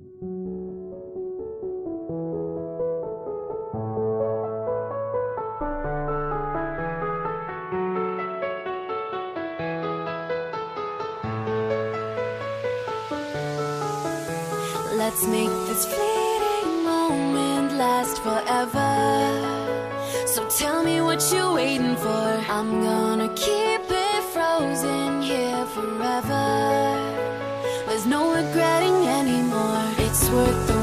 Let's make this fleeting moment last forever. So tell me what you're waiting for. I'm gonna keep it frozen here forever. There's no anymore. It's worth the